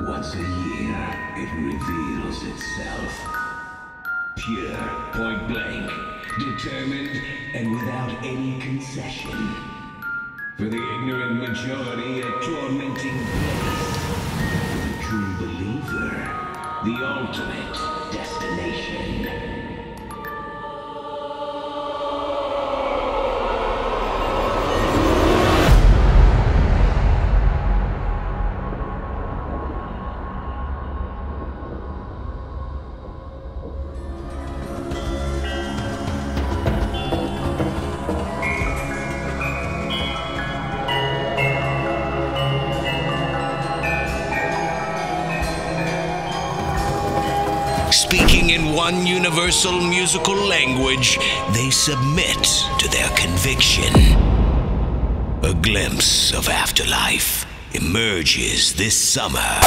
Once a year, it reveals itself. Pure, point blank, determined, and without any concession. For the ignorant majority, a tormenting place. For the true believer, the ultimate Speaking in one universal musical language, they submit to their conviction. A glimpse of afterlife emerges this summer.